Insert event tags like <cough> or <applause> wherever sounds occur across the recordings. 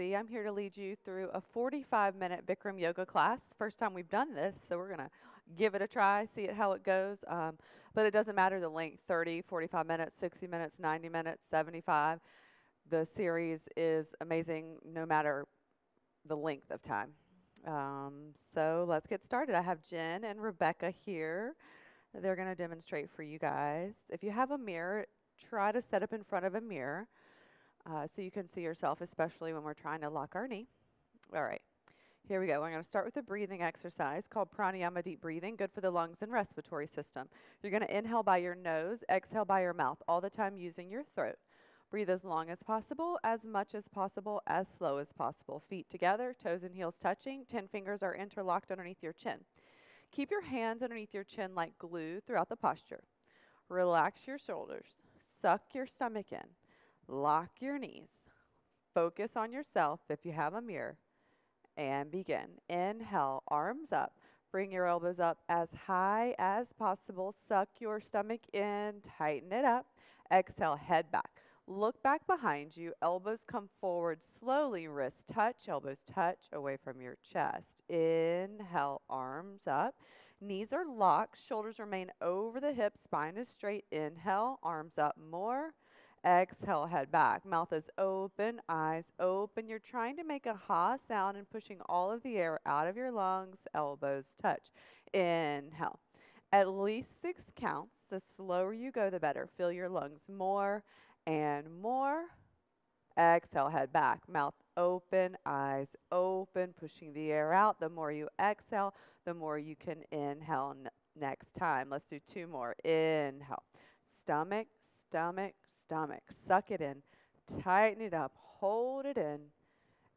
I'm here to lead you through a 45 minute Bikram yoga class. First time we've done this, so we're going to give it a try, see it how it goes. Um, but it doesn't matter the length 30, 45 minutes, 60 minutes, 90 minutes, 75. The series is amazing no matter the length of time. Um, so let's get started. I have Jen and Rebecca here. They're going to demonstrate for you guys. If you have a mirror, try to set up in front of a mirror uh, so you can see yourself, especially when we're trying to lock our knee. All right, here we go. We're going to start with a breathing exercise called pranayama deep breathing, good for the lungs and respiratory system. You're going to inhale by your nose, exhale by your mouth, all the time using your throat. Breathe as long as possible, as much as possible, as slow as possible. Feet together, toes and heels touching, 10 fingers are interlocked underneath your chin. Keep your hands underneath your chin like glue throughout the posture. Relax your shoulders. Suck your stomach in. Lock your knees. Focus on yourself if you have a mirror. And begin. Inhale, arms up. Bring your elbows up as high as possible. Suck your stomach in. Tighten it up. Exhale, head back. Look back behind you. Elbows come forward slowly. Wrists touch. Elbows touch away from your chest. Inhale, arms up. Knees are locked. Shoulders remain over the hips. Spine is straight. Inhale, arms up more. Exhale, head back. Mouth is open, eyes open. You're trying to make a ha sound and pushing all of the air out of your lungs. Elbows touch. Inhale. At least six counts. The slower you go, the better. Fill your lungs more and more. Exhale, head back. Mouth open, eyes open, pushing the air out. The more you exhale, the more you can inhale next time. Let's do two more. Inhale. Stomach, stomach, stomach. Suck it in. Tighten it up. Hold it in.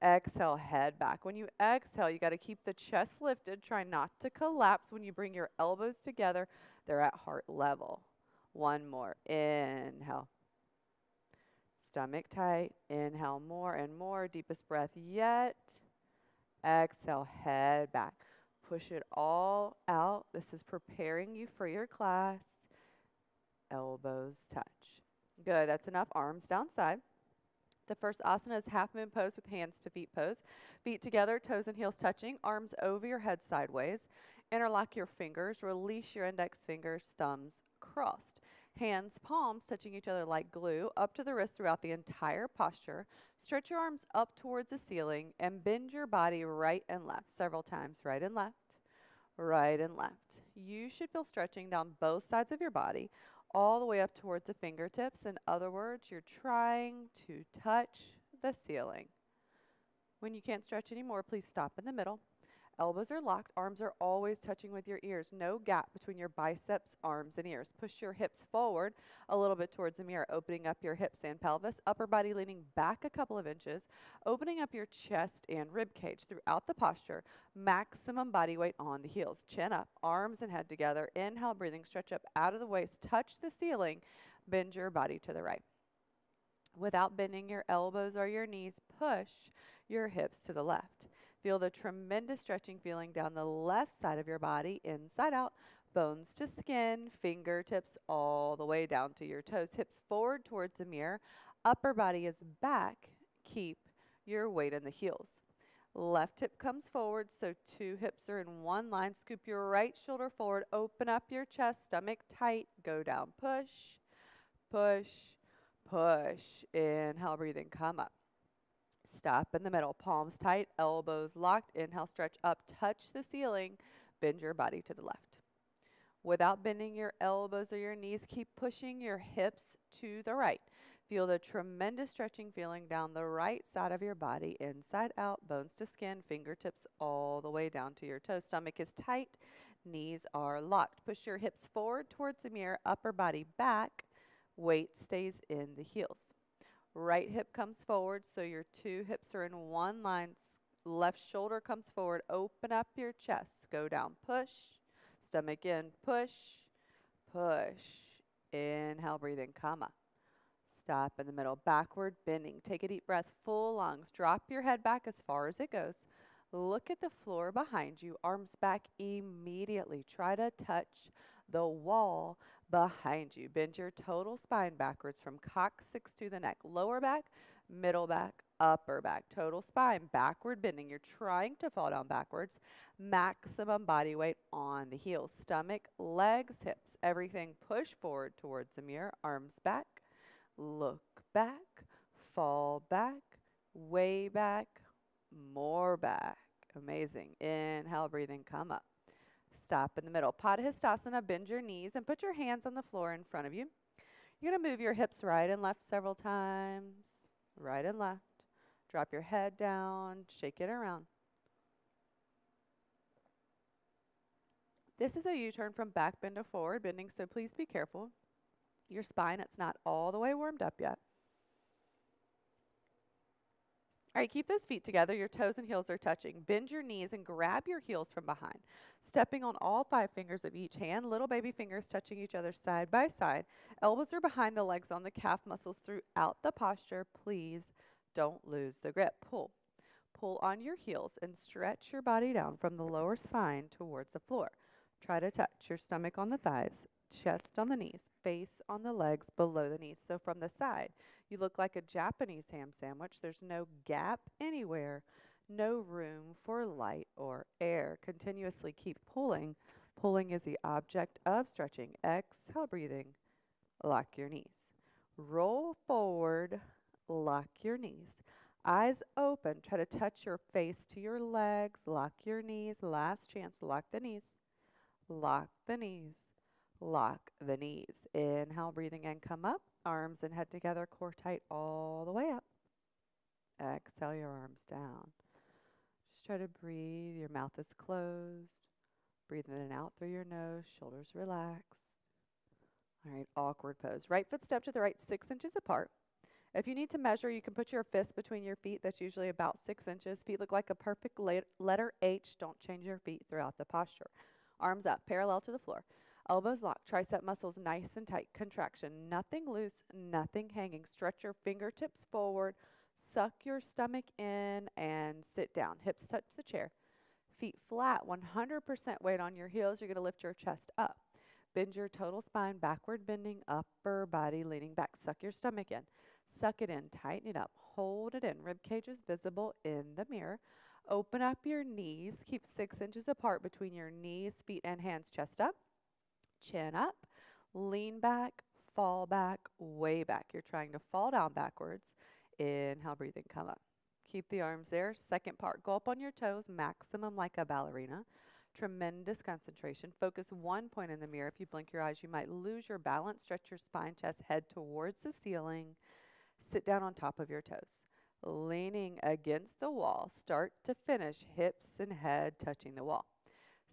Exhale, head back. When you exhale, you got to keep the chest lifted. Try not to collapse. When you bring your elbows together, they're at heart level. One more. Inhale. Stomach tight. Inhale more and more. Deepest breath yet. Exhale, head back. Push it all out. This is preparing you for your class. Elbows touch. Good, that's enough. Arms down side. The first asana is half moon pose with hands to feet pose. Feet together, toes and heels touching, arms over your head sideways. Interlock your fingers, release your index fingers, thumbs crossed. Hands, palms touching each other like glue, up to the wrist throughout the entire posture. Stretch your arms up towards the ceiling and bend your body right and left several times. Right and left, right and left. You should feel stretching down both sides of your body all the way up towards the fingertips. In other words, you're trying to touch the ceiling. When you can't stretch anymore, please stop in the middle. Elbows are locked, arms are always touching with your ears. No gap between your biceps, arms, and ears. Push your hips forward a little bit towards the mirror, opening up your hips and pelvis. Upper body leaning back a couple of inches, opening up your chest and rib cage throughout the posture. Maximum body weight on the heels. Chin up, arms and head together. Inhale, breathing, stretch up out of the waist, touch the ceiling, bend your body to the right. Without bending your elbows or your knees, push your hips to the left. Feel the tremendous stretching feeling down the left side of your body, inside out, bones to skin, fingertips all the way down to your toes, hips forward towards the mirror, upper body is back. Keep your weight in the heels. Left hip comes forward, so two hips are in one line. Scoop your right shoulder forward, open up your chest, stomach tight, go down, push, push, push. Inhale, breathing, come up. Stop in the middle, palms tight, elbows locked. Inhale, stretch up, touch the ceiling, bend your body to the left. Without bending your elbows or your knees, keep pushing your hips to the right. Feel the tremendous stretching feeling down the right side of your body, inside out, bones to skin, fingertips all the way down to your toes. Stomach is tight, knees are locked. Push your hips forward towards the mirror, upper body back, weight stays in the heels. Right hip comes forward, so your two hips are in one line. Left shoulder comes forward. Open up your chest. Go down. Push. Stomach in. Push. Push. Inhale, breathing. Come up. Stop in the middle. Backward bending. Take a deep breath. Full lungs. Drop your head back as far as it goes. Look at the floor behind you. Arms back immediately. Try to touch the wall behind you. Bend your total spine backwards from coccyx to the neck. Lower back, middle back, upper back, total spine, backward bending. You're trying to fall down backwards. Maximum body weight on the heels, stomach, legs, hips, everything push forward towards the mirror, arms back, look back, fall back, way back, more back. Amazing. Inhale, breathing, come up. Stop in the middle. Padahastasana, bend your knees and put your hands on the floor in front of you. You're going to move your hips right and left several times. Right and left. Drop your head down, shake it around. This is a U-turn from back bend to forward bending, so please be careful. Your spine, it's not all the way warmed up yet. All right, keep those feet together. Your toes and heels are touching. Bend your knees and grab your heels from behind. Stepping on all five fingers of each hand, little baby fingers touching each other side by side. Elbows are behind the legs on the calf muscles throughout the posture. Please don't lose the grip. Pull. Pull on your heels and stretch your body down from the lower spine towards the floor. Try to touch your stomach on the thighs, chest on the knees, face on the legs below the knees. So from the side, you look like a Japanese ham sandwich. There's no gap anywhere, no room for light or air. Continuously keep pulling. Pulling is the object of stretching. Exhale, breathing. Lock your knees. Roll forward, lock your knees. Eyes open, try to touch your face to your legs. Lock your knees. Last chance, lock the knees. Lock the knees. Lock the knees. Inhale, breathing in, come up. Arms and head together, core tight all the way up. Exhale your arms down. Just try to breathe. Your mouth is closed. Breathe in and out through your nose, shoulders relaxed. All right, awkward pose. Right foot step to the right, six inches apart. If you need to measure, you can put your fist between your feet. That's usually about six inches. Feet look like a perfect letter H. Don't change your feet throughout the posture. Arms up, parallel to the floor. Elbows locked, tricep muscles nice and tight. Contraction, nothing loose, nothing hanging. Stretch your fingertips forward. Suck your stomach in and sit down. Hips touch the chair. Feet flat, 100% weight on your heels. You're going to lift your chest up. Bend your total spine, backward bending, upper body leaning back. Suck your stomach in. Suck it in, tighten it up, hold it in. Rib cage is visible in the mirror. Open up your knees. Keep six inches apart between your knees, feet, and hands. Chest up, chin up, lean back, fall back, way back. You're trying to fall down backwards. Inhale, breathing, come up. Keep the arms there. Second part, go up on your toes, maximum like a ballerina. Tremendous concentration. Focus one point in the mirror. If you blink your eyes, you might lose your balance. Stretch your spine, chest, head towards the ceiling. Sit down on top of your toes. Leaning against the wall, start to finish, hips and head touching the wall.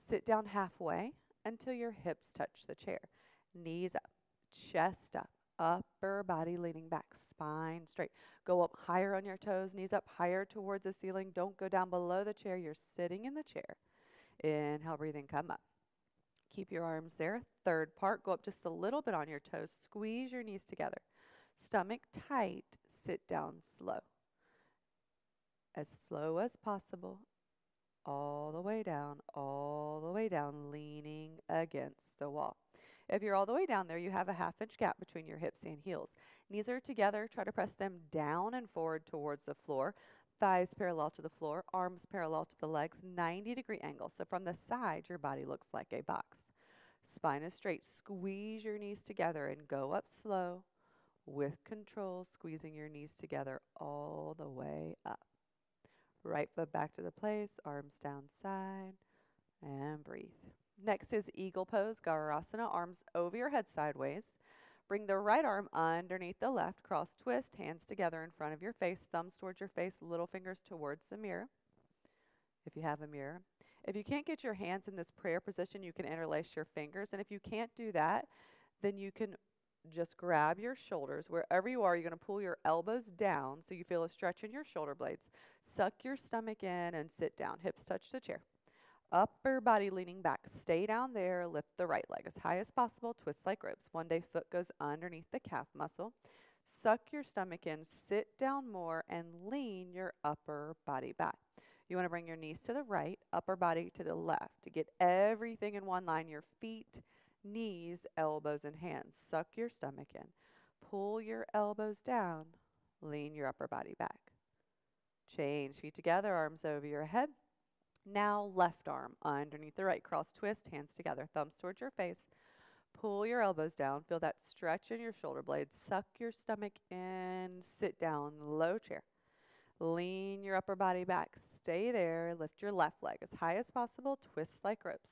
Sit down halfway until your hips touch the chair. Knees up, chest up, upper body leaning back, spine straight. Go up higher on your toes, knees up higher towards the ceiling. Don't go down below the chair. You're sitting in the chair. Inhale, breathing, come up. Keep your arms there. Third part, go up just a little bit on your toes. Squeeze your knees together. Stomach tight, sit down slow. As slow as possible, all the way down, all the way down, leaning against the wall. If you're all the way down there, you have a half inch gap between your hips and heels. Knees are together. Try to press them down and forward towards the floor. Thighs parallel to the floor, arms parallel to the legs, 90 degree angle. So from the side, your body looks like a box. Spine is straight. Squeeze your knees together and go up slow with control, squeezing your knees together all the way up. Right foot back to the place, arms down side, and breathe. Next is eagle pose, Garurasana, arms over your head sideways. Bring the right arm underneath the left, cross twist, hands together in front of your face, thumbs towards your face, little fingers towards the mirror, if you have a mirror. If you can't get your hands in this prayer position, you can interlace your fingers. And if you can't do that, then you can just grab your shoulders. Wherever you are, you're going to pull your elbows down so you feel a stretch in your shoulder blades. Suck your stomach in and sit down. Hips touch the chair. Upper body leaning back. Stay down there. Lift the right leg as high as possible. Twist like ropes. One day foot goes underneath the calf muscle. Suck your stomach in. Sit down more and lean your upper body back. You want to bring your knees to the right, upper body to the left to get everything in one line. Your feet knees, elbows, and hands. Suck your stomach in. Pull your elbows down. Lean your upper body back. Change feet together, arms over your head. Now left arm underneath the right. Cross twist, hands together, thumbs towards your face. Pull your elbows down. Feel that stretch in your shoulder blades. Suck your stomach in. Sit down, low chair. Lean your upper body back. Stay there. Lift your left leg as high as possible. Twist like ropes.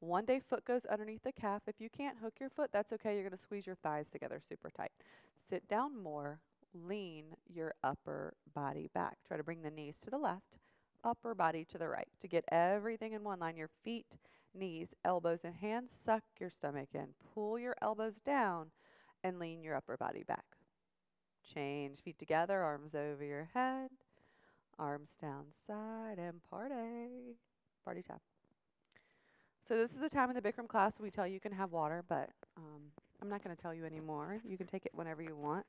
One day foot goes underneath the calf. If you can't hook your foot, that's okay. You're going to squeeze your thighs together super tight. Sit down more. Lean your upper body back. Try to bring the knees to the left, upper body to the right. To get everything in one line, your feet, knees, elbows, and hands, suck your stomach in. Pull your elbows down and lean your upper body back. Change feet together, arms over your head, arms down side, and party. Party time. So this is the time in the Bikram class we tell you you can have water, but um, I'm not going to tell you anymore. You can take it whenever you want.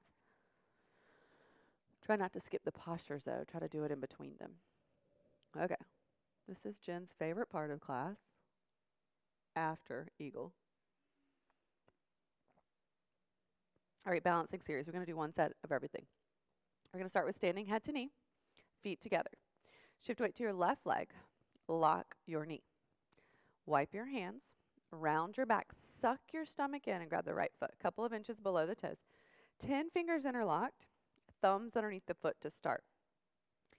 Try not to skip the postures though. Try to do it in between them. Okay. This is Jen's favorite part of class after eagle. All right, balancing series. We're going to do one set of everything. We're going to start with standing head to knee, feet together. Shift weight to your left leg. Lock your knee. Wipe your hands, round your back, suck your stomach in, and grab the right foot, a couple of inches below the toes. Ten fingers interlocked, thumbs underneath the foot to start.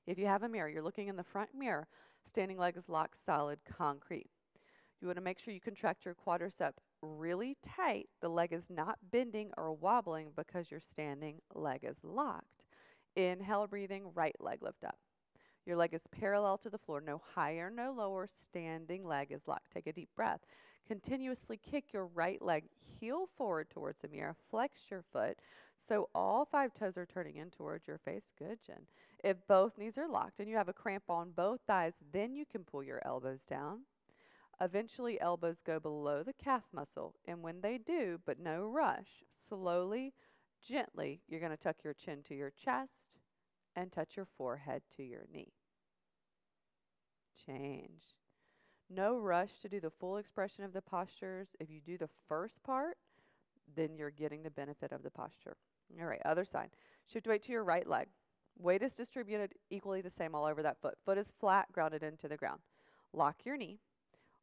If you have a mirror, you're looking in the front mirror, standing leg is locked solid concrete. You want to make sure you contract your quadricep really tight. The leg is not bending or wobbling because your standing leg is locked. Inhale, breathing, right leg lift up. Your leg is parallel to the floor, no higher, no lower. Standing leg is locked. Take a deep breath. Continuously kick your right leg heel forward towards the mirror. Flex your foot. So all five toes are turning in towards your face. Good, Jen. If both knees are locked and you have a cramp on both thighs, then you can pull your elbows down. Eventually, elbows go below the calf muscle, and when they do, but no rush, slowly, gently, you're going to tuck your chin to your chest and touch your forehead to your knee. Change. No rush to do the full expression of the postures. If you do the first part, then you're getting the benefit of the posture. All right, other side. Shift weight to your right leg. Weight is distributed equally the same all over that foot. Foot is flat, grounded into the ground. Lock your knee.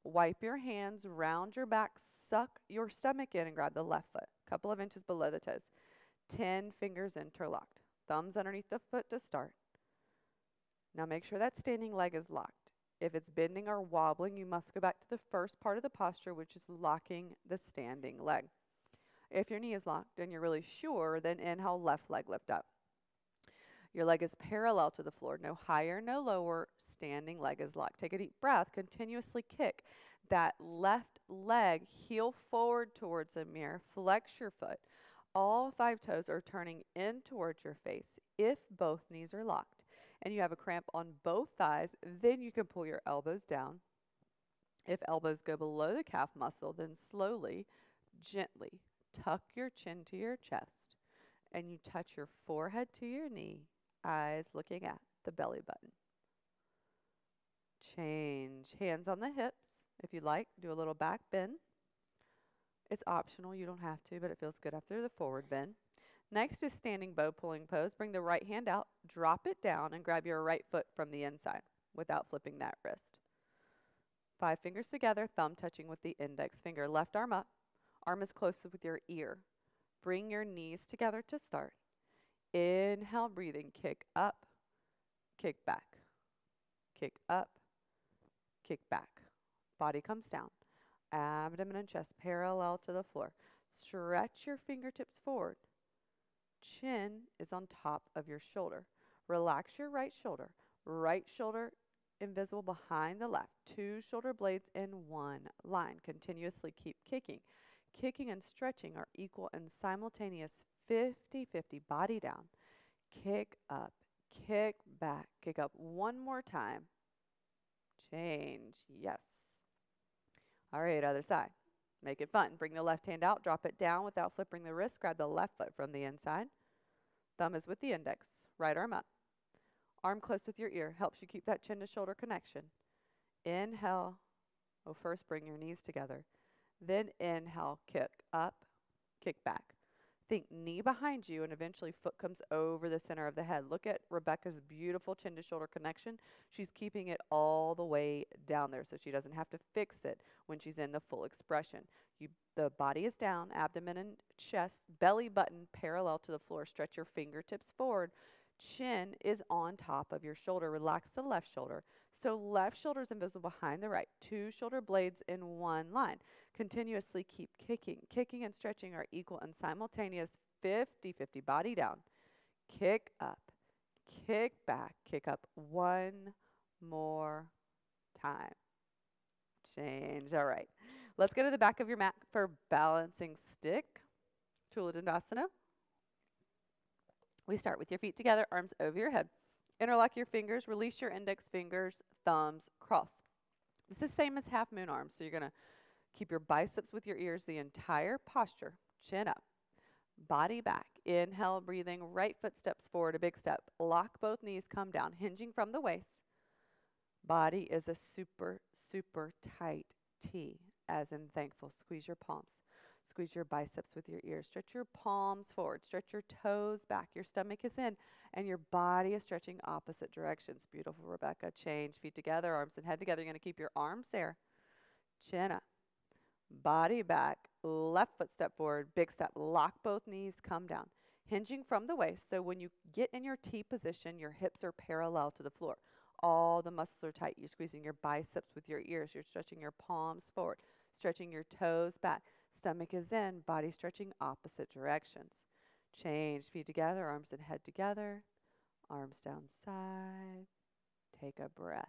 Wipe your hands round your back, suck your stomach in, and grab the left foot, a couple of inches below the toes. Ten fingers interlocked. Thumbs underneath the foot to start. Now make sure that standing leg is locked. If it's bending or wobbling, you must go back to the first part of the posture, which is locking the standing leg. If your knee is locked and you're really sure, then inhale, left leg lift up. Your leg is parallel to the floor, no higher, no lower. Standing leg is locked. Take a deep breath. Continuously kick that left leg, heel forward towards the mirror. Flex your foot. All five toes are turning in towards your face if both knees are locked. And you have a cramp on both thighs, then you can pull your elbows down. If elbows go below the calf muscle, then slowly, gently tuck your chin to your chest and you touch your forehead to your knee, eyes looking at the belly button. Change hands on the hips. If you like, do a little back bend. It's optional, you don't have to, but it feels good after the forward bend. Next is standing bow pulling pose. Bring the right hand out, drop it down, and grab your right foot from the inside without flipping that wrist. Five fingers together, thumb touching with the index finger. Left arm up, arm is close with your ear. Bring your knees together to start. Inhale, breathing, kick up, kick back, kick up, kick back. Body comes down abdomen and chest parallel to the floor. Stretch your fingertips forward. Chin is on top of your shoulder. Relax your right shoulder. Right shoulder invisible behind the left. Two shoulder blades in one line. Continuously keep kicking. Kicking and stretching are equal and simultaneous 50 50. Body down. Kick up. Kick back. Kick up one more time. Change. Yes. All right, other side. Make it fun. Bring the left hand out, drop it down without flipping the wrist. Grab the left foot from the inside. Thumb is with the index. Right arm up. Arm close with your ear. Helps you keep that chin to shoulder connection. Inhale. Oh, first bring your knees together. Then inhale, kick up, kick back. Think knee behind you and eventually foot comes over the center of the head. Look at Rebecca's beautiful chin to shoulder connection. She's keeping it all the way down there so she doesn't have to fix it when she's in the full expression. You, the body is down, abdomen and chest, belly button parallel to the floor. Stretch your fingertips forward. Chin is on top of your shoulder. Relax the left shoulder. So left shoulder is invisible behind the right. Two shoulder blades in one line. Continuously keep kicking. Kicking and stretching are equal and simultaneous 50 50. Body down. Kick up. Kick back. Kick up one more time. Change. All right. Let's go to the back of your mat for balancing stick. Tula Dandasana. We start with your feet together, arms over your head. Interlock your fingers, release your index fingers, thumbs cross. This is same as half moon arms. So you're going to keep your biceps with your ears the entire posture. Chin up. Body back. Inhale, breathing. Right foot steps forward, a big step. Lock both knees, come down, hinging from the waist. Body is a super, super tight T, as in thankful. Squeeze your palms. Squeeze your biceps with your ears. Stretch your palms forward. Stretch your toes back. Your stomach is in, and your body is stretching opposite directions. Beautiful, Rebecca. Change. Feet together, arms and head together. You're going to keep your arms there. Chin up. Body back. Left foot step forward. Big step. Lock both knees. Come down. Hinging from the waist. So when you get in your T position, your hips are parallel to the floor. All the muscles are tight. You're squeezing your biceps with your ears. You're stretching your palms forward. Stretching your toes back. Stomach is in, body stretching opposite directions. Change, feet together, arms and head together, arms down side. Take a breath.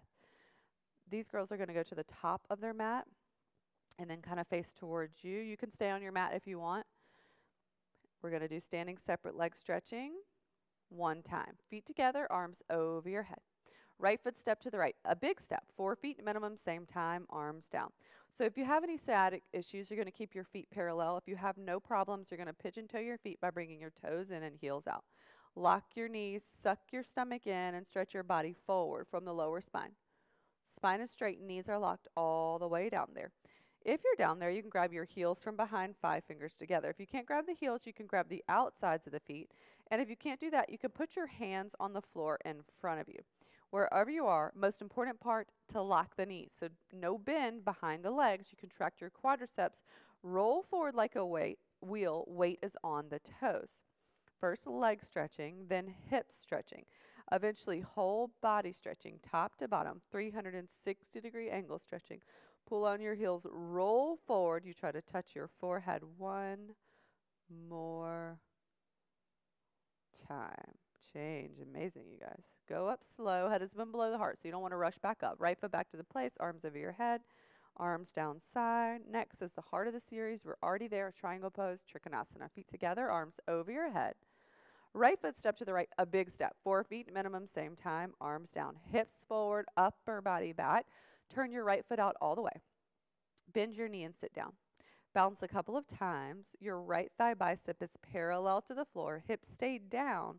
These girls are going to go to the top of their mat and then kind of face towards you. You can stay on your mat if you want. We're going to do standing separate leg stretching one time. Feet together, arms over your head. Right foot step to the right. A big step, four feet minimum, same time, arms down. So if you have any sciatic issues, you're going to keep your feet parallel. If you have no problems, you're going to pigeon toe your feet by bringing your toes in and heels out. Lock your knees, suck your stomach in, and stretch your body forward from the lower spine. Spine is straight, knees are locked all the way down there. If you're down there, you can grab your heels from behind, five fingers together. If you can't grab the heels, you can grab the outsides of the feet. And if you can't do that, you can put your hands on the floor in front of you wherever you are, most important part to lock the knees. So no bend behind the legs. You contract your quadriceps, roll forward like a weight wheel. Weight is on the toes. First leg stretching, then hip stretching. Eventually whole body stretching, top to bottom, 360 degree angle stretching. Pull on your heels, roll forward. You try to touch your forehead one more time. Change. Amazing, you guys. Go up slow. Head has been below the heart, so you don't want to rush back up. Right foot back to the place, arms over your head, arms down side. Next is the heart of the series. We're already there. Triangle pose, Trikonasana. Feet together, arms over your head. Right foot step to the right, a big step. Four feet minimum, same time. Arms down, hips forward, upper body back. Turn your right foot out all the way. Bend your knee and sit down. Bounce a couple of times. Your right thigh bicep is parallel to the floor. Hips stay down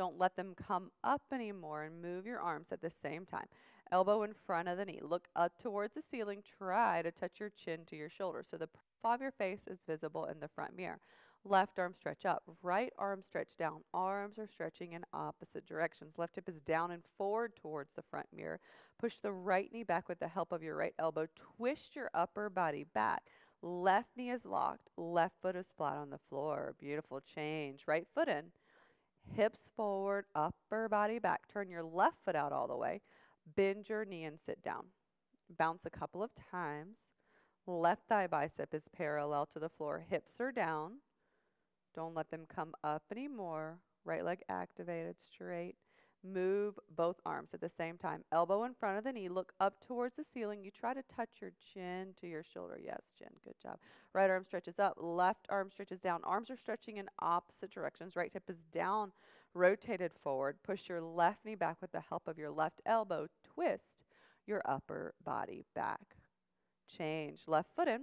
don't let them come up anymore and move your arms at the same time. Elbow in front of the knee. Look up towards the ceiling. Try to touch your chin to your shoulder so the profile of your face is visible in the front mirror. Left arm stretch up. Right arm stretch down. Arms are stretching in opposite directions. Left hip is down and forward towards the front mirror. Push the right knee back with the help of your right elbow. Twist your upper body back. Left knee is locked. Left foot is flat on the floor. Beautiful change. Right foot in hips forward, upper body back. Turn your left foot out all the way. Bend your knee and sit down. Bounce a couple of times. Left thigh bicep is parallel to the floor. Hips are down. Don't let them come up anymore. Right leg activated, straight. Move both arms at the same time. Elbow in front of the knee. Look up towards the ceiling. You try to touch your chin to your shoulder. Yes, chin. Good job. Right arm stretches up. Left arm stretches down. Arms are stretching in opposite directions. Right hip is down, rotated forward. Push your left knee back with the help of your left elbow. Twist your upper body back. Change. Left foot in.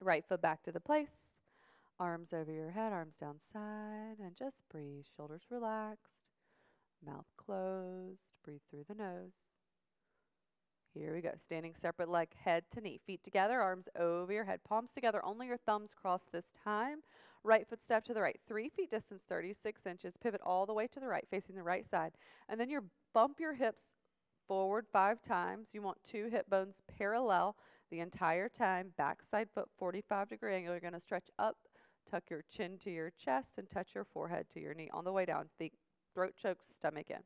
Right foot back to the place. Arms over your head, arms down side, and just breathe. Shoulders relaxed mouth closed. Breathe through the nose. Here we go. Standing separate leg, head to knee. Feet together, arms over your head, palms together. Only your thumbs cross this time. Right foot step to the right, three feet distance, 36 inches. Pivot all the way to the right, facing the right side. And then you bump your hips forward five times. You want two hip bones parallel the entire time. Backside foot 45 degree angle. You're going to stretch up, tuck your chin to your chest, and touch your forehead to your knee. On the way down, the throat chokes, stomach in.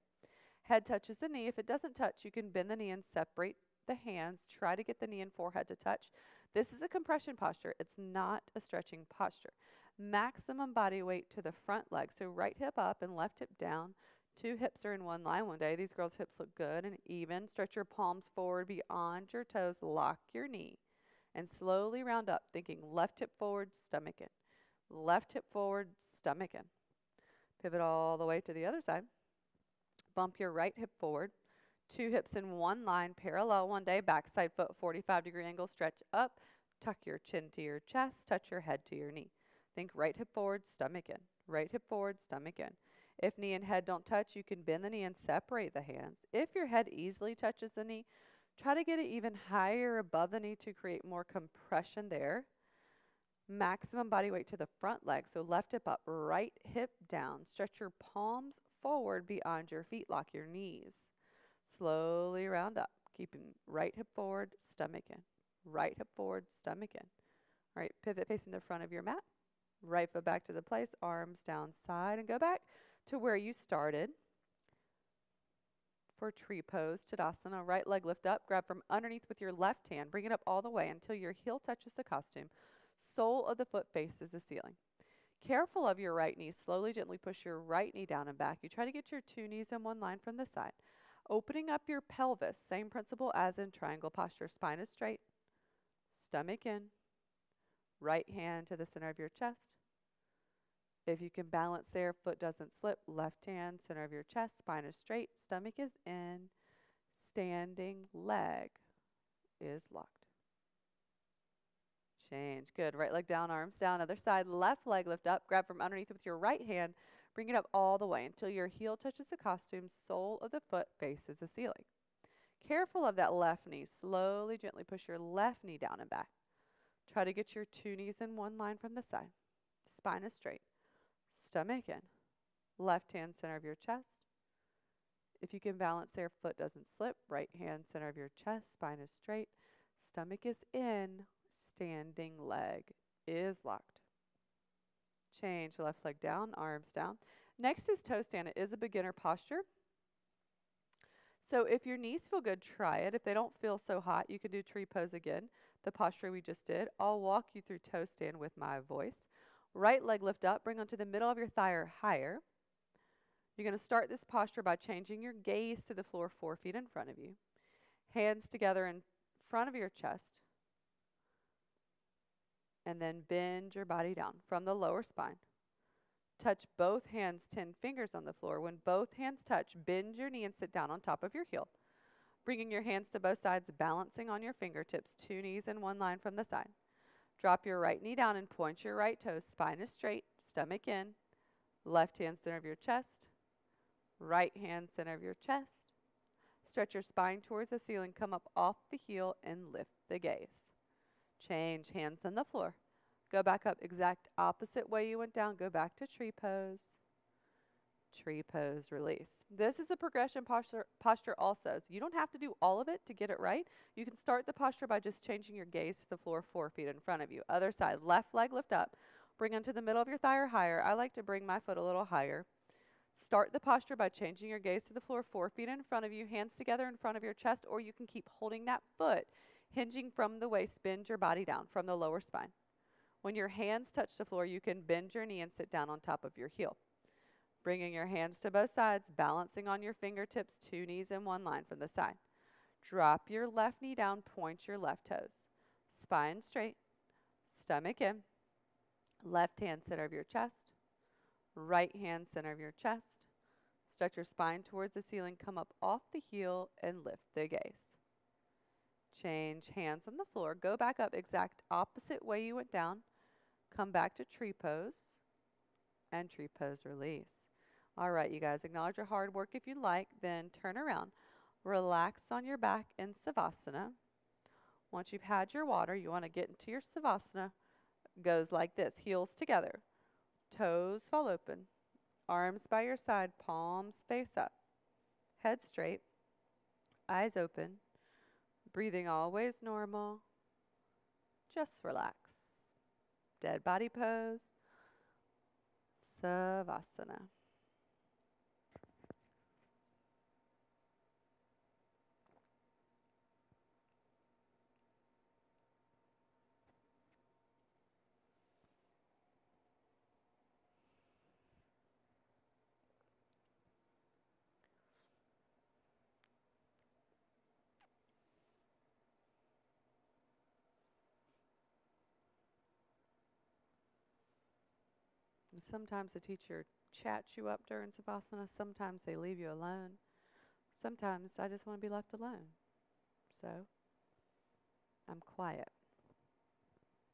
Head touches the knee. If it doesn't touch, you can bend the knee and separate the hands. Try to get the knee and forehead to touch. This is a compression posture. It's not a stretching posture. Maximum body weight to the front leg. So right hip up and left hip down. Two hips are in one line one day. These girls' hips look good and even. Stretch your palms forward beyond your toes. Lock your knee. And slowly round up, thinking left hip forward, stomach in. Left hip forward, stomach in. Pivot all the way to the other side. Bump your right hip forward. Two hips in one line, parallel one day. Backside foot, 45 degree angle. Stretch up. Tuck your chin to your chest. Touch your head to your knee. Think right hip forward, stomach in. Right hip forward, stomach in. If knee and head don't touch, you can bend the knee and separate the hands. If your head easily touches the knee, try to get it even higher above the knee to create more compression there. Maximum body weight to the front leg. So left hip up, right hip down. Stretch your palms forward beyond your feet. Lock your knees. Slowly round up, keeping right hip forward, stomach in. Right hip forward, stomach in. All right, pivot facing the front of your mat. Right foot back to the place, arms down side, and go back to where you started for tree pose, Tadasana. Right leg lift up, grab from underneath with your left hand, bring it up all the way until your heel touches the costume. Sole of the foot faces the ceiling. Careful of your right knee, slowly, gently push your right knee down and back. You try to get your two knees in one line from the side. Opening up your pelvis, same principle as in triangle posture. Spine is straight, stomach in, right hand to the center of your chest. If you can balance there, foot doesn't slip, left hand, center of your chest, spine is straight, stomach is in, standing leg is locked. Change. Good. Right leg down, arms down. Other side, left leg lift up. Grab from underneath with your right hand. Bring it up all the way until your heel touches the costume, sole of the foot faces the ceiling. Careful of that left knee. Slowly, gently push your left knee down and back. Try to get your two knees in one line from the side. Spine is straight. Stomach in. Left hand center of your chest. If you can balance there, foot doesn't slip. Right hand center of your chest. Spine is straight. Stomach is in. Standing leg is locked. Change left leg down, arms down. Next is toe stand. It is a beginner posture. So if your knees feel good, try it. If they don't feel so hot, you can do tree pose again, the posture we just did. I'll walk you through toe stand with my voice. Right leg lift up, bring onto the middle of your thigh or higher. You're going to start this posture by changing your gaze to the floor four feet in front of you. Hands together in front of your chest and then bend your body down from the lower spine. Touch both hands 10 fingers on the floor. When both hands touch, bend your knee and sit down on top of your heel. Bringing your hands to both sides, balancing on your fingertips, two knees in one line from the side. Drop your right knee down and point your right toes. Spine is straight, stomach in. Left hand center of your chest. Right hand center of your chest. Stretch your spine towards the ceiling. Come up off the heel and lift the gaze. Change hands on the floor. Go back up exact opposite way you went down. Go back to tree pose. Tree pose, release. This is a progression posture, posture also. So you don't have to do all of it to get it right. You can start the posture by just changing your gaze to the floor four feet in front of you. Other side, left leg lift up. Bring into the middle of your thigh or higher. I like to bring my foot a little higher. Start the posture by changing your gaze to the floor four feet in front of you, hands together in front of your chest, or you can keep holding that foot Hinging from the waist, bend your body down from the lower spine. When your hands touch the floor, you can bend your knee and sit down on top of your heel. Bringing your hands to both sides, balancing on your fingertips, two knees in one line from the side. Drop your left knee down, point your left toes. Spine straight, stomach in. Left hand center of your chest. Right hand center of your chest. Stretch your spine towards the ceiling, come up off the heel, and lift the gaze. Change hands on the floor. Go back up exact opposite way you went down. Come back to tree pose and tree pose release. All right, you guys, acknowledge your hard work if you like, then turn around. Relax on your back in Savasana. Once you've had your water, you want to get into your Savasana. Goes like this, heels together. Toes fall open. Arms by your side, palms face up. Head straight. Eyes open. Breathing always normal. Just relax. Dead body pose. Savasana. Sometimes the teacher chats you up during Savasana. Sometimes they leave you alone. Sometimes I just want to be left alone. So I'm quiet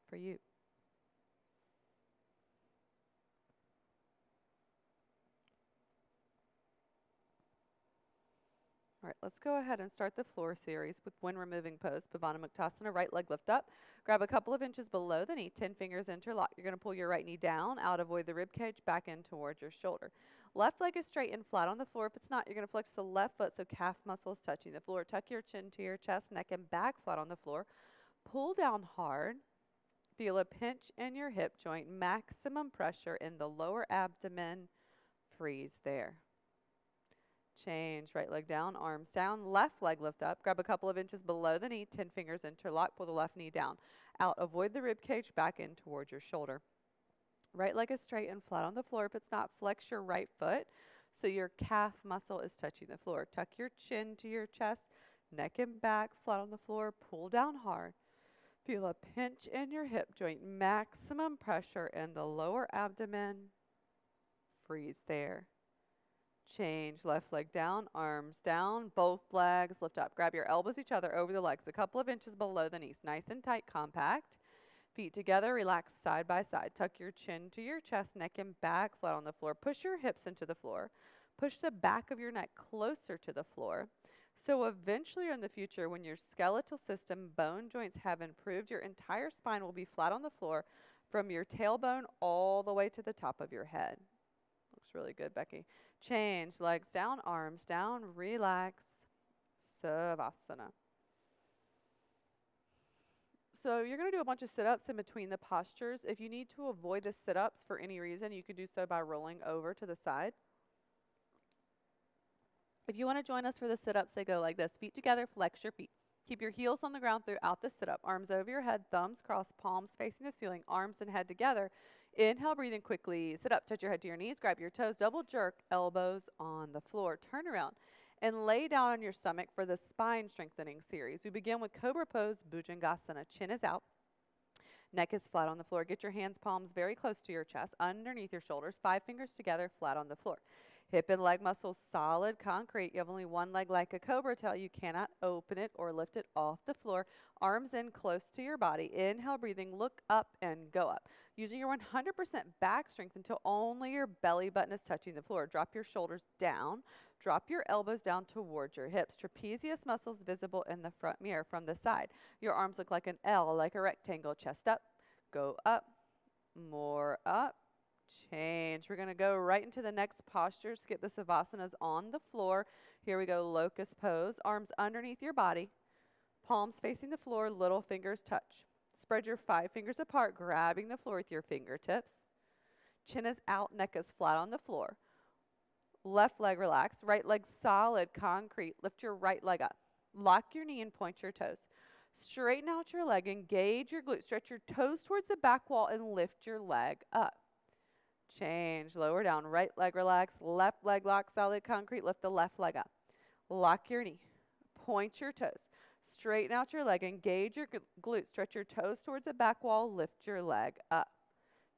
for you. All right, let's go ahead and start the floor series with one removing pose. Pavana Muktasana, right leg lift up. Grab a couple of inches below the knee, 10 fingers interlock. You're going to pull your right knee down, out, avoid the rib cage, back in towards your shoulder. Left leg is straight and flat on the floor. If it's not, you're going to flex the left foot so calf muscle is touching the floor. Tuck your chin to your chest, neck, and back flat on the floor. Pull down hard. Feel a pinch in your hip joint, maximum pressure in the lower abdomen. Freeze there. Change, right leg down, arms down, left leg lift up. Grab a couple of inches below the knee, 10 fingers interlock, pull the left knee down. Out, avoid the rib cage, back in towards your shoulder. Right leg is straight and flat on the floor. If it's not, flex your right foot so your calf muscle is touching the floor. Tuck your chin to your chest, neck and back, flat on the floor, pull down hard. Feel a pinch in your hip joint, maximum pressure in the lower abdomen. Freeze there. Change left leg down, arms down, both legs lift up. Grab your elbows each other over the legs, a couple of inches below the knees. Nice and tight, compact. Feet together, relax side by side. Tuck your chin to your chest, neck and back flat on the floor. Push your hips into the floor. Push the back of your neck closer to the floor. So eventually in the future, when your skeletal system, bone joints have improved, your entire spine will be flat on the floor from your tailbone all the way to the top of your head. Looks really good, Becky. Change, legs down, arms down, relax, Savasana. So you're going to do a bunch of sit-ups in between the postures. If you need to avoid the sit-ups for any reason, you can do so by rolling over to the side. If you want to join us for the sit-ups, they go like this. Feet together, flex your feet. Keep your heels on the ground throughout the sit-up. Arms over your head, thumbs crossed, palms facing the ceiling, arms and head together. Inhale, breathing quickly. Sit up, touch your head to your knees, grab your toes, double jerk, elbows on the floor. Turn around and lay down on your stomach for the spine strengthening series. We begin with Cobra Pose, Bhujangasana. Chin is out. Neck is flat on the floor. Get your hands, palms very close to your chest, underneath your shoulders, five fingers together, flat on the floor. Hip and leg muscles solid concrete. You have only one leg like a cobra tail. You cannot open it or lift it off the floor. Arms in close to your body. Inhale, breathing, look up and go up. Using your 100% back strength until only your belly button is touching the floor. Drop your shoulders down. Drop your elbows down towards your hips. Trapezius muscles visible in the front mirror from the side. Your arms look like an L, like a rectangle. Chest up. Go up. More up change. We're going to go right into the next posture. Skip the Savasanas on the floor. Here we go, locust pose. Arms underneath your body. Palms facing the floor, little fingers touch. Spread your five fingers apart, grabbing the floor with your fingertips. Chin is out, neck is flat on the floor. Left leg relaxed, right leg solid, concrete. Lift your right leg up. Lock your knee and point your toes. Straighten out your leg, engage your glutes, stretch your toes towards the back wall, and lift your leg up. Change, lower down, right leg relax, left leg lock, solid concrete, lift the left leg up. Lock your knee, point your toes, straighten out your leg, engage your glutes, stretch your toes towards the back wall, lift your leg up.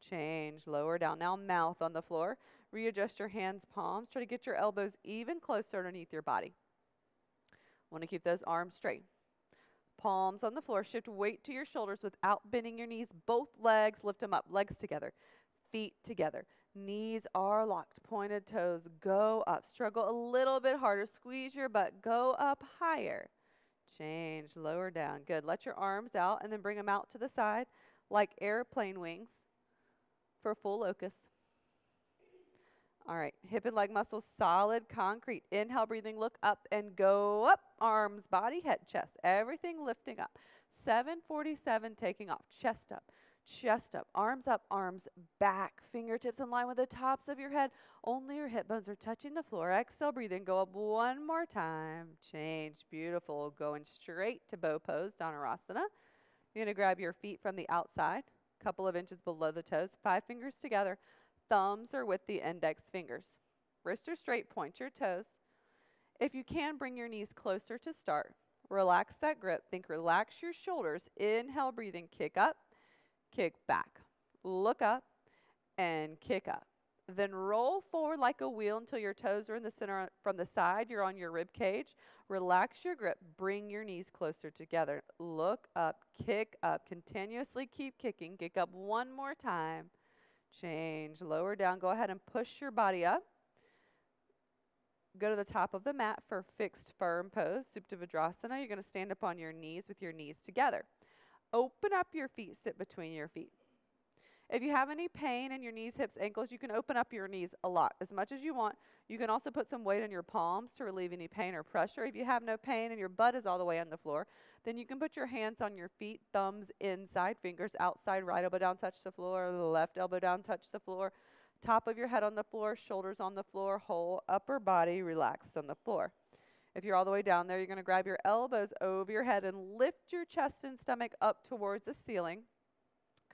Change, lower down, now mouth on the floor. Readjust your hands, palms, try to get your elbows even closer underneath your body. Want to keep those arms straight. Palms on the floor, shift weight to your shoulders without bending your knees. Both legs, lift them up, legs together feet together. Knees are locked, pointed toes go up. Struggle a little bit harder. Squeeze your butt. Go up higher. Change, lower down. Good. Let your arms out and then bring them out to the side like airplane wings for full locust. All right, hip and leg muscles solid, concrete. Inhale, breathing, look up and go up. Arms, body, head, chest. Everything lifting up. 747 taking off. Chest up, chest up. Arms up, arms back. Fingertips in line with the tops of your head. Only your hip bones are touching the floor. Exhale, breathing. Go up one more time. Change. Beautiful. Going straight to bow pose, Dhanurasana. You're going to grab your feet from the outside, a couple of inches below the toes. Five fingers together. Thumbs are with the index fingers. Wrists are straight, point your toes. If you can, bring your knees closer to start. Relax that grip. Think relax your shoulders. Inhale, breathing, kick up, kick back. Look up and kick up. Then roll forward like a wheel until your toes are in the center from the side. You're on your rib cage. Relax your grip. Bring your knees closer together. Look up, kick up. Continuously keep kicking. Kick up one more time. Change, lower down. Go ahead and push your body up. Go to the top of the mat for fixed firm pose, Supta. You're going to stand up on your knees with your knees together. Open up your feet, sit between your feet. If you have any pain in your knees, hips, ankles, you can open up your knees a lot, as much as you want. You can also put some weight on your palms to relieve any pain or pressure. If you have no pain and your butt is all the way on the floor, then you can put your hands on your feet, thumbs inside, fingers outside, right elbow down, touch the floor, left elbow down, touch the floor, top of your head on the floor, shoulders on the floor, whole upper body relaxed on the floor. If you're all the way down there, you're going to grab your elbows over your head and lift your chest and stomach up towards the ceiling,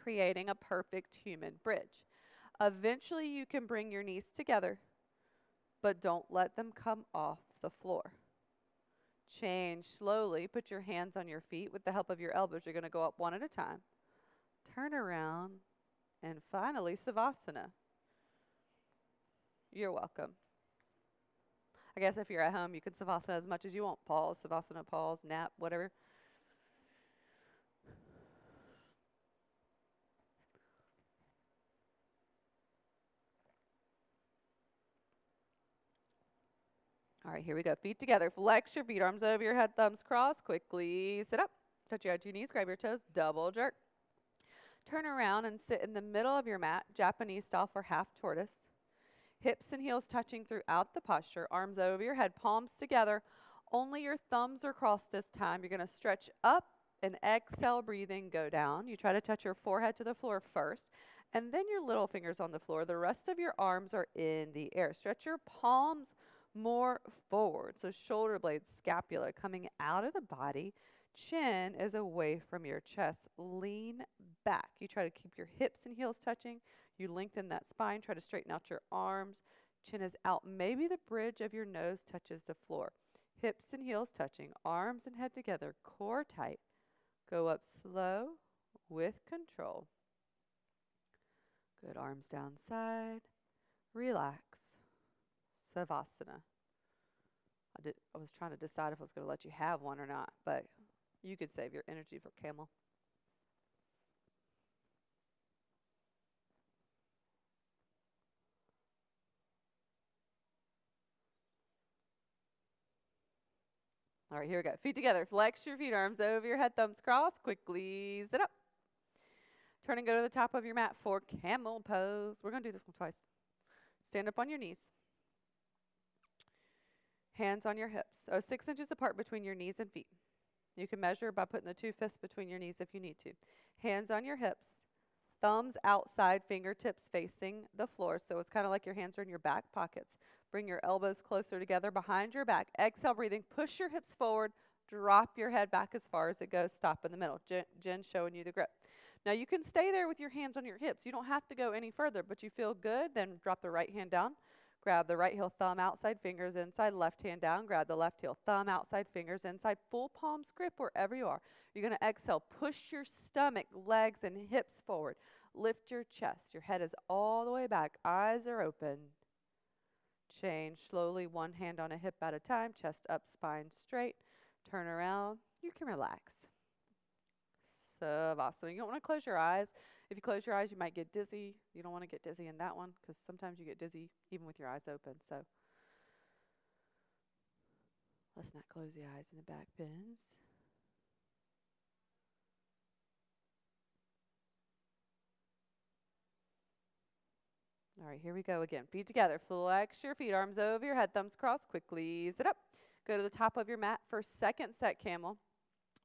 creating a perfect human bridge. Eventually, you can bring your knees together, but don't let them come off the floor. Change slowly. Put your hands on your feet with the help of your elbows. You're going to go up one at a time. Turn around. And finally, Savasana. You're welcome. I guess if you're at home, you can Savasana as much as you want. Pause, Savasana, pause, nap, whatever. All right, here we go. Feet together. Flex your feet, arms over your head, thumbs crossed. Quickly sit up. Touch your your knees, grab your toes, double jerk. Turn around and sit in the middle of your mat, Japanese style for half tortoise. Hips and heels touching throughout the posture, arms over your head, palms together. Only your thumbs are crossed this time. You're going to stretch up and exhale, breathing, go down. You try to touch your forehead to the floor first, and then your little fingers on the floor. The rest of your arms are in the air. Stretch your palms more forward. So shoulder blades, scapula coming out of the body. Chin is away from your chest. Lean back. You try to keep your hips and heels touching. You lengthen that spine. Try to straighten out your arms. Chin is out. Maybe the bridge of your nose touches the floor. Hips and heels touching. Arms and head together. Core tight. Go up slow with control. Good. Arms down side. Relax. Savasana. I did I was trying to decide if I was going to let you have one or not, but you could save your energy for camel. All right, here we go. Feet together. Flex your feet, arms over your head, thumbs crossed. Quickly sit up. Turn and go to the top of your mat for camel pose. We're going to do this one twice. Stand up on your knees. Hands on your hips, oh, six inches apart between your knees and feet. You can measure by putting the two fists between your knees if you need to. Hands on your hips, thumbs outside, fingertips facing the floor. So it's kind of like your hands are in your back pockets. Bring your elbows closer together behind your back. Exhale, breathing. Push your hips forward. Drop your head back as far as it goes. Stop in the middle. Jen, showing you the grip. Now you can stay there with your hands on your hips. You don't have to go any further, but you feel good, then drop the right hand down. Grab the right heel, thumb outside, fingers inside, left hand down. Grab the left heel, thumb outside, fingers inside. Full palms grip wherever you are. You're going to exhale. Push your stomach, legs, and hips forward. Lift your chest. Your head is all the way back. Eyes are open. Change slowly, one hand on a hip at a time. Chest up, spine straight. Turn around. You can relax. Savasana. You don't want to close your eyes. If you close your eyes, you might get dizzy. You don't want to get dizzy in that one because sometimes you get dizzy even with your eyes open. So let's not close the eyes and the back bends. All right, here we go again. Feet together. Flex your feet, arms over your head, thumbs crossed. Quickly sit up. Go to the top of your mat for second set camel.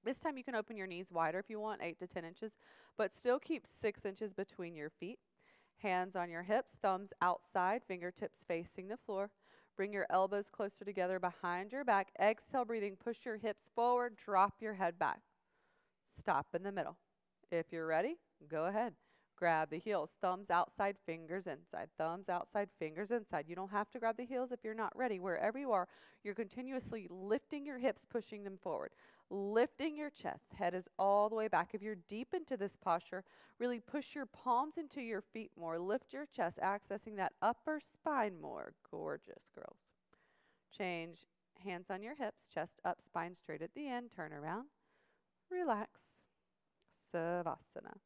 This time you can open your knees wider if you want, 8 to 10 inches, but still keep 6 inches between your feet. Hands on your hips, thumbs outside, fingertips facing the floor. Bring your elbows closer together behind your back. Exhale, breathing. Push your hips forward. Drop your head back. Stop in the middle. If you're ready, go ahead. Grab the heels. Thumbs outside, fingers inside. Thumbs outside, fingers inside. You don't have to grab the heels if you're not ready. Wherever you are, you're continuously lifting your hips, pushing them forward lifting your chest. Head is all the way back. If you're deep into this posture, really push your palms into your feet more. Lift your chest, accessing that upper spine more. Gorgeous, girls. Change hands on your hips, chest up, spine straight at the end. Turn around. Relax. Savasana.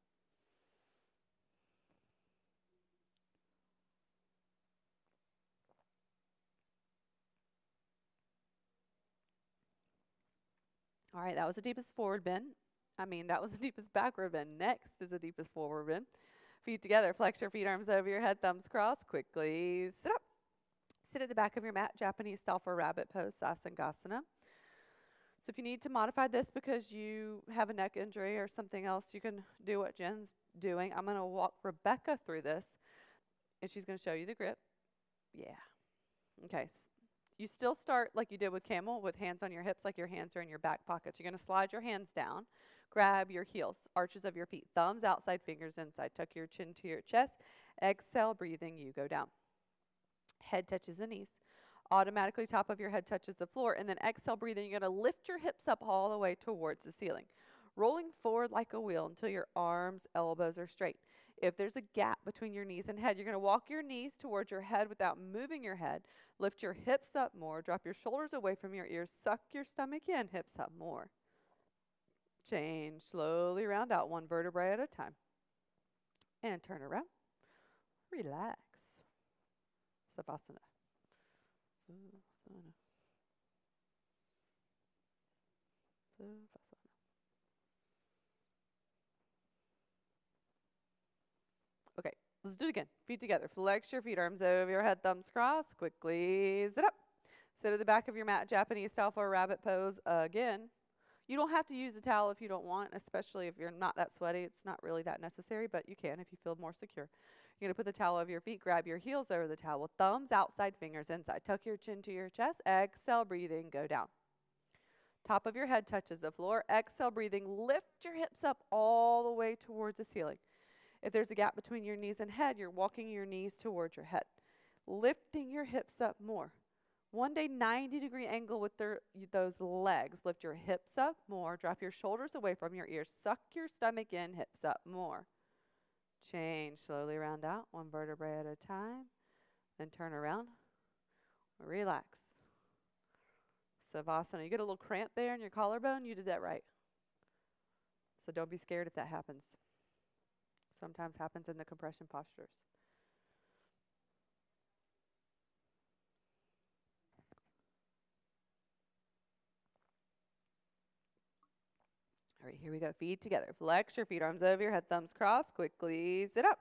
All right, that was the deepest forward bend. I mean, that was the <laughs> deepest backward bend. Next is the deepest forward bend. Feet together, flex your feet, arms over your head, thumbs crossed. Quickly sit up. Sit at the back of your mat, Japanese style for rabbit pose, Sasangasana. So if you need to modify this because you have a neck injury or something else, you can do what Jen's doing. I'm going to walk Rebecca through this, and she's going to show you the grip. Yeah. Okay, you still start like you did with camel with hands on your hips, like your hands are in your back pockets. You're going to slide your hands down, grab your heels, arches of your feet, thumbs outside, fingers inside. Tuck your chin to your chest. Exhale, breathing, you go down. Head touches the knees. Automatically, top of your head touches the floor. And then exhale, breathing, you're going to lift your hips up all the way towards the ceiling. Rolling forward like a wheel until your arms, elbows are straight. If there's a gap between your knees and head, you're going to walk your knees towards your head without moving your head. Lift your hips up more. Drop your shoulders away from your ears. Suck your stomach in. Hips up more. Change. Slowly round out one vertebrae at a time. And turn around. Relax. Savasana. Savasana. Savasana. Let's do it again. Feet together. Flex your feet, arms over your head, thumbs crossed. Quickly sit up. Sit at the back of your mat, Japanese style for a rabbit pose again. You don't have to use a towel if you don't want, especially if you're not that sweaty. It's not really that necessary, but you can if you feel more secure. You're going to put the towel over your feet, grab your heels over the towel, thumbs outside, fingers inside. Tuck your chin to your chest. Exhale, breathing, go down. Top of your head touches the floor. Exhale, breathing. Lift your hips up all the way towards the ceiling. If there's a gap between your knees and head, you're walking your knees towards your head, lifting your hips up more. One day, 90 degree angle with their, those legs. Lift your hips up more. Drop your shoulders away from your ears. Suck your stomach in, hips up more. Change slowly round out, one vertebrae at a time. Then turn around. Relax. Savasana. You get a little cramp there in your collarbone, you did that right. So don't be scared if that happens sometimes happens in the compression postures. All right, here we go. Feet together. Flex your feet, arms over your head, thumbs crossed. Quickly sit up.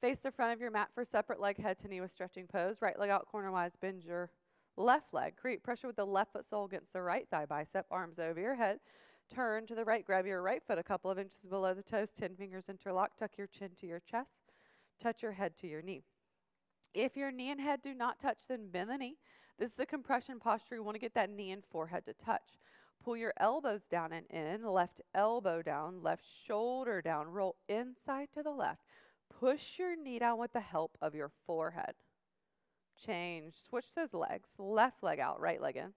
Face the front of your mat for separate leg, head to knee with stretching pose. Right leg out cornerwise. Bend your left leg. Create pressure with the left foot sole against the right thigh bicep. Arms over your head. Turn to the right, grab your right foot a couple of inches below the toes, 10 fingers interlock, tuck your chin to your chest, touch your head to your knee. If your knee and head do not touch, then bend the knee. This is a compression posture. You want to get that knee and forehead to touch. Pull your elbows down and in, left elbow down, left shoulder down, roll inside to the left. Push your knee down with the help of your forehead. Change, switch those legs, left leg out, right leg in.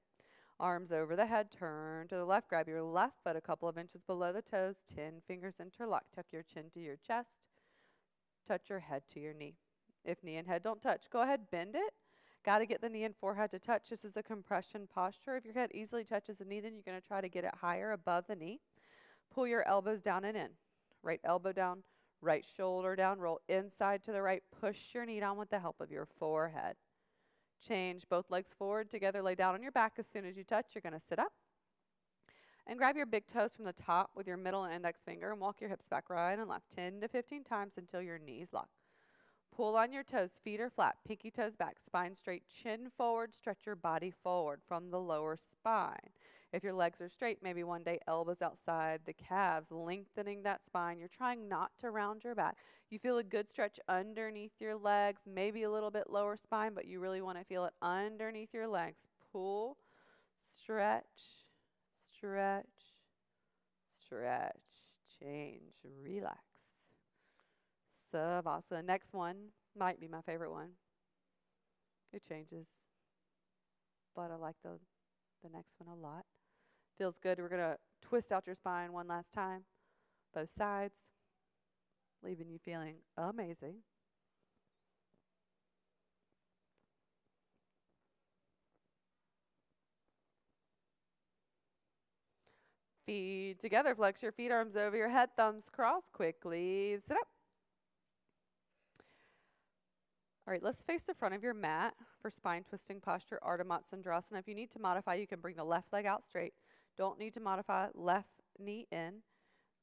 Arms over the head, turn to the left. Grab your left foot a couple of inches below the toes. 10 fingers interlock. Tuck your chin to your chest. Touch your head to your knee. If knee and head don't touch, go ahead, bend it. Got to get the knee and forehead to touch. This is a compression posture. If your head easily touches the knee, then you're going to try to get it higher above the knee. Pull your elbows down and in. Right elbow down, right shoulder down. Roll inside to the right. Push your knee down with the help of your forehead. Change both legs forward together. Lay down on your back as soon as you touch. You're going to sit up. And grab your big toes from the top with your middle and index finger and walk your hips back right and left 10 to 15 times until your knees lock. Pull on your toes, feet are flat, pinky toes back, spine straight, chin forward, stretch your body forward from the lower spine. If your legs are straight, maybe one day elbows outside the calves, lengthening that spine. You're trying not to round your back. You feel a good stretch underneath your legs, maybe a little bit lower spine, but you really want to feel it underneath your legs. Pull, stretch, stretch, stretch, change, relax. Savasana. Next one might be my favorite one. It changes, but I like the, the next one a lot. Feels good. We're going to twist out your spine one last time, both sides, leaving you feeling amazing. Feet together. Flex your feet, arms over your head, thumbs cross quickly. Sit up. All right, let's face the front of your mat for spine twisting posture, Ardha Matsyendrasana. If you need to modify, you can bring the left leg out straight. Don't need to modify, left knee in,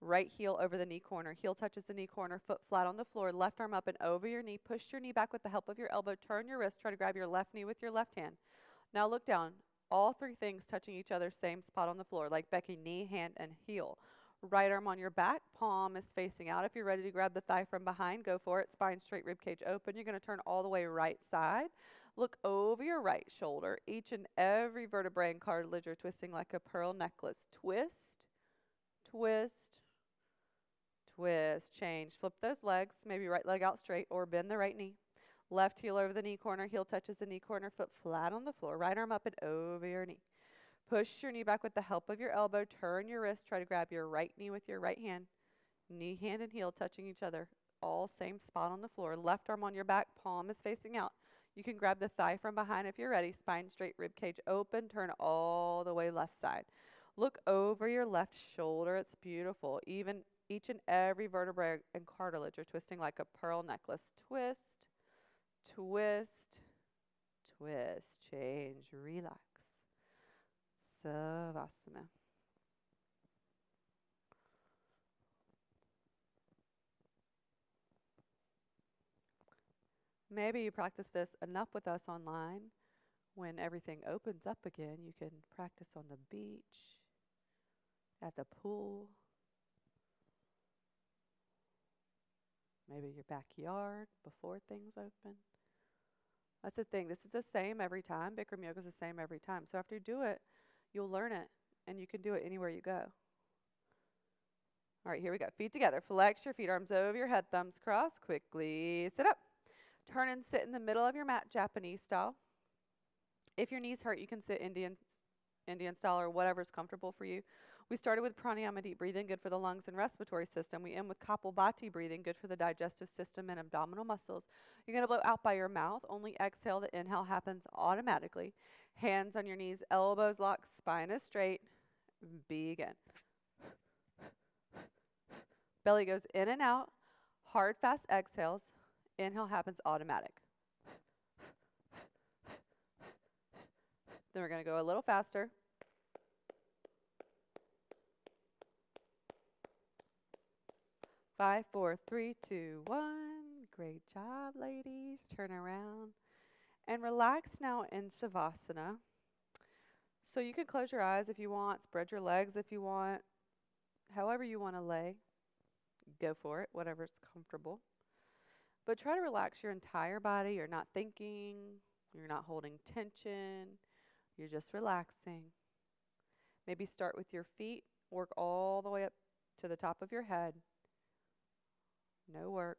right heel over the knee corner. Heel touches the knee corner, foot flat on the floor, left arm up and over your knee. Push your knee back with the help of your elbow. Turn your wrist, try to grab your left knee with your left hand. Now look down. All three things touching each other, same spot on the floor, like Becky, knee, hand, and heel. Right arm on your back, palm is facing out. If you're ready to grab the thigh from behind, go for it. Spine straight, rib cage open. You're going to turn all the way right side. Look over your right shoulder. Each and every vertebrae and cartilage are twisting like a pearl necklace. Twist, twist, twist. Change. Flip those legs. Maybe right leg out straight or bend the right knee. Left heel over the knee corner. Heel touches the knee corner. Foot flat on the floor. Right arm up and over your knee. Push your knee back with the help of your elbow. Turn your wrist. Try to grab your right knee with your right hand. Knee, hand, and heel touching each other. All same spot on the floor. Left arm on your back. Palm is facing out. You can grab the thigh from behind if you're ready. Spine straight, rib cage open. Turn all the way left side. Look over your left shoulder. It's beautiful. Even each and every vertebrae and cartilage are twisting like a pearl necklace. Twist, twist, twist. Change, relax. Savasana. Maybe you practice this enough with us online. When everything opens up again, you can practice on the beach, at the pool, maybe your backyard before things open. That's the thing. This is the same every time. Bikram yoga is the same every time. So after you do it, You'll learn it, and you can do it anywhere you go. All right, here we go. Feet together. Flex your feet, arms over your head, thumbs cross. Quickly sit up. Turn and sit in the middle of your mat, Japanese style. If your knees hurt, you can sit Indian, Indian style or whatever's comfortable for you. We started with pranayama deep breathing, good for the lungs and respiratory system. We end with kapalbhati breathing, good for the digestive system and abdominal muscles. You're going to blow out by your mouth. Only exhale. The inhale happens automatically. Hands on your knees, elbows locked, spine is straight. Begin. Belly goes in and out. Hard, fast exhales. Inhale happens automatic. Then we're going to go a little faster. Five, four, three, two, one. Great job, ladies. Turn around. And relax now in Savasana. So you can close your eyes if you want, spread your legs if you want, however you want to lay. Go for it, whatever's comfortable. But try to relax your entire body. You're not thinking, you're not holding tension, you're just relaxing. Maybe start with your feet, work all the way up to the top of your head. No work,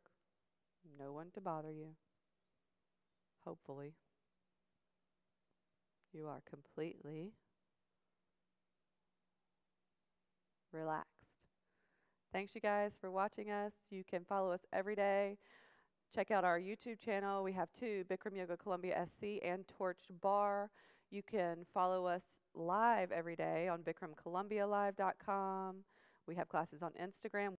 no one to bother you hopefully, you are completely relaxed. Thanks, you guys, for watching us. You can follow us every day. Check out our YouTube channel. We have two Bikram Yoga Columbia SC and Torched Bar. You can follow us live every day on BikramColumbiaLive.com. We have classes on Instagram.